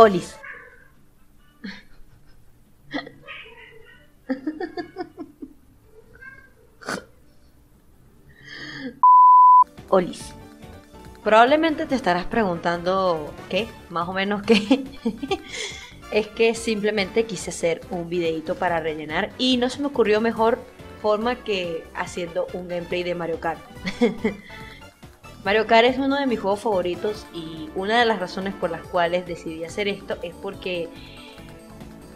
Olis. Olis. Probablemente te estarás preguntando qué, más o menos qué. es que simplemente quise hacer un videito para rellenar y no se me ocurrió mejor forma que haciendo un gameplay de Mario Kart. Mario Kart es uno de mis juegos favoritos y una de las razones por las cuales decidí hacer esto es porque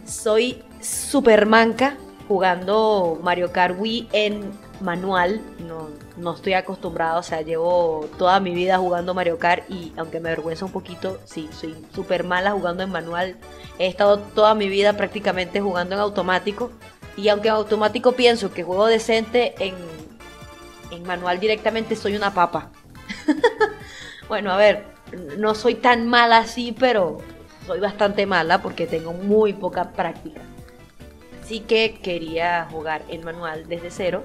soy super manca jugando Mario Kart Wii en manual. No, no estoy acostumbrado, o sea, llevo toda mi vida jugando Mario Kart y aunque me avergüenza un poquito, sí, soy súper mala jugando en manual. He estado toda mi vida prácticamente jugando en automático y aunque en automático pienso que juego decente, en, en manual directamente soy una papa. Bueno, a ver, no soy tan mala así, pero soy bastante mala porque tengo muy poca práctica. Así que quería jugar en manual desde cero.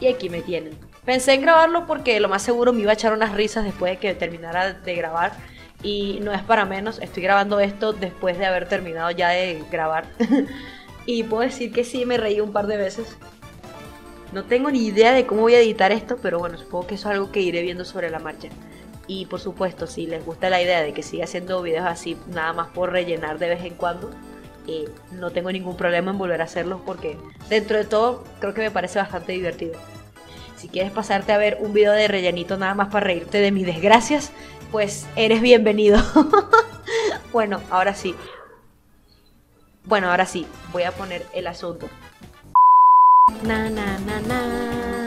Y aquí me tienen. Pensé en grabarlo porque lo más seguro me iba a echar unas risas después de que terminara de grabar. Y no es para menos, estoy grabando esto después de haber terminado ya de grabar. y puedo decir que sí, me reí un par de veces. No tengo ni idea de cómo voy a editar esto, pero bueno, supongo que eso es algo que iré viendo sobre la marcha. Y por supuesto, si les gusta la idea de que siga haciendo videos así, nada más por rellenar de vez en cuando, eh, no tengo ningún problema en volver a hacerlos porque dentro de todo creo que me parece bastante divertido. Si quieres pasarte a ver un video de rellenito nada más para reírte de mis desgracias, pues eres bienvenido. bueno, ahora sí. Bueno, ahora sí, voy a poner el asunto. Na na na na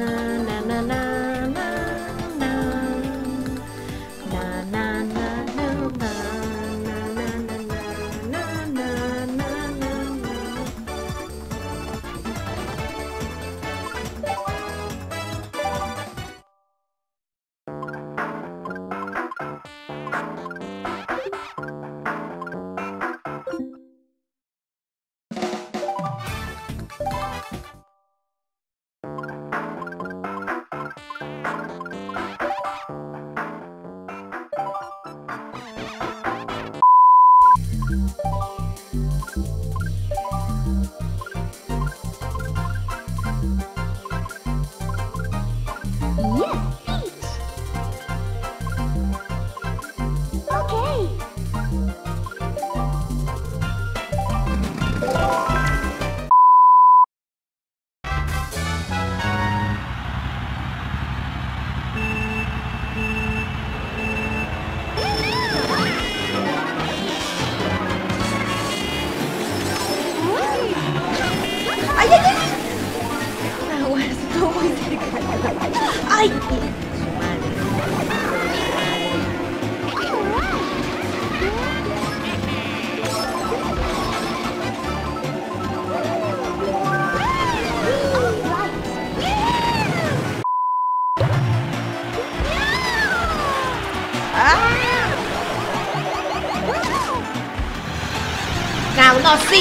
No, no.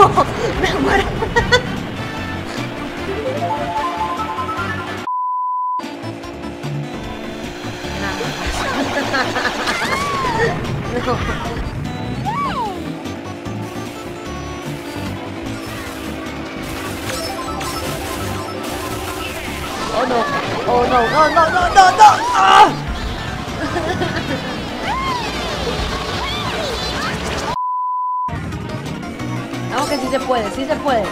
No, me muero. No. Oh no, oh no, no, no, no, no, no. ¡Ah! Que sí se puede, sí se puede.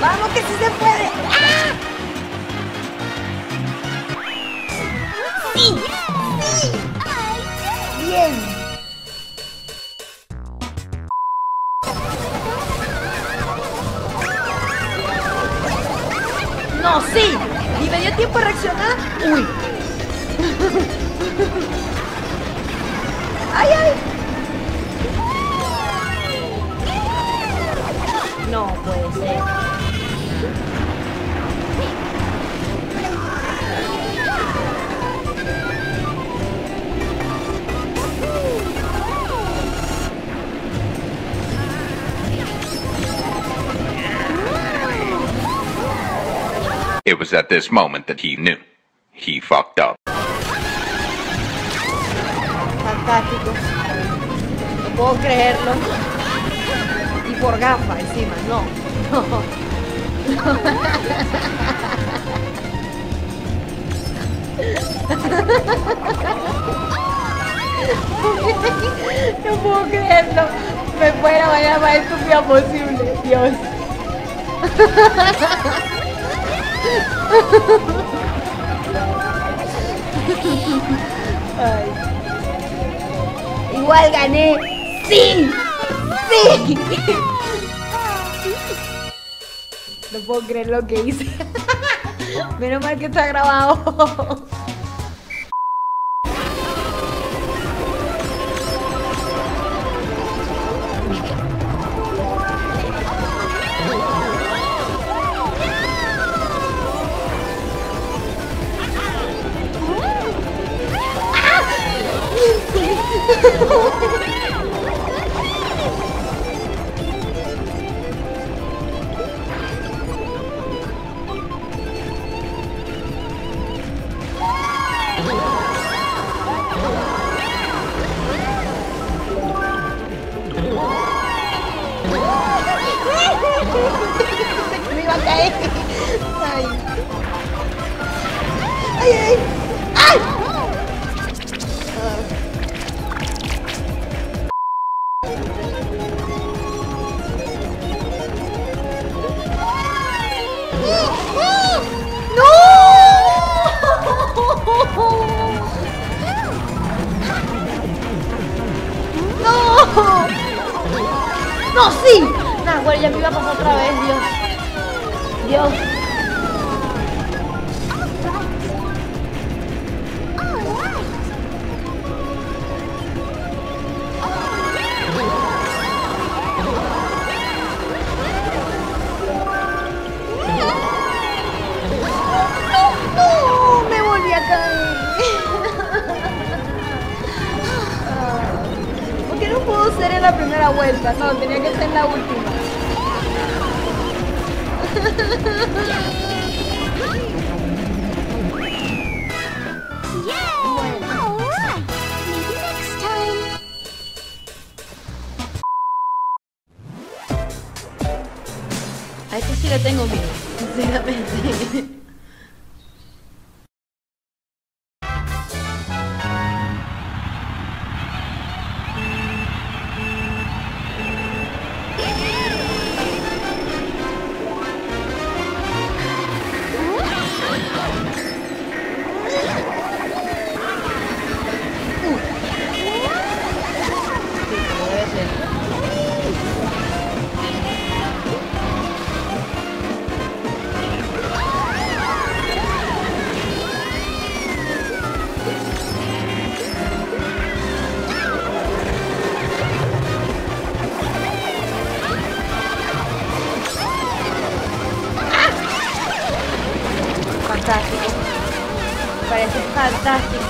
Vamos que sí se puede. ¡Ah! Sí, sí. Bien. No, sí. Y me dio tiempo a reaccionar. Uy. ¡Ay, ay! No puede ser. It was at this moment that he knew. He fucked up. No puedo creerlo. Y por gafa encima, no. No. No puedo creerlo. Me fue la más estúpida posible. Dios. Ay. Igual gané. ¡Sí! ¡Sí! No puedo creer lo que hice. Menos mal que está grabado. Ay. ¡Ay! ¡No! ¡No, sí! Nah, bueno, ya me iba a pasar otra vez, Dios. Dios. Pudo ser en la primera vuelta? No, tenía que ser en la última. A este sí le tengo miedo, sinceramente. Fantástico.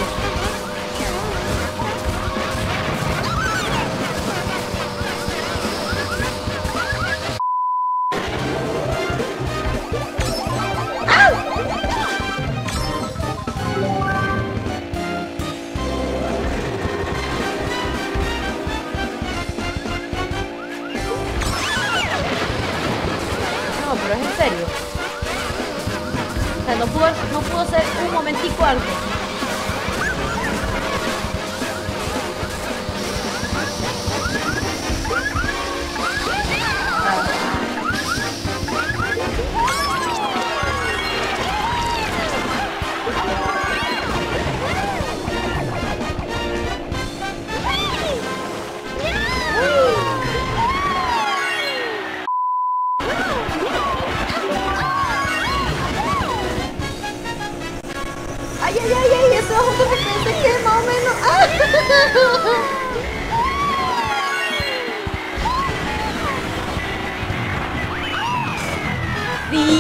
No, pero es en serio. O sea, no pudo, no pudo ser un momentico algo.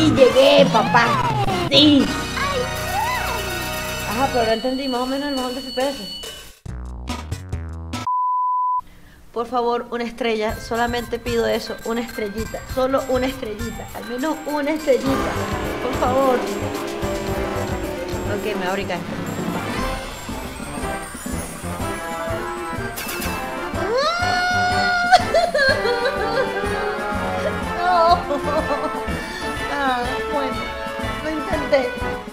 Sí, llegué, papá. Sí. Ajá, pero no entendí más o menos el bajón de FPS. Por favor, una estrella. Solamente pido eso, una estrellita. Solo una estrellita. Al menos una estrellita. Por favor. Ok. me voy a brincar esto. No. Ah, bueno, lo intenté.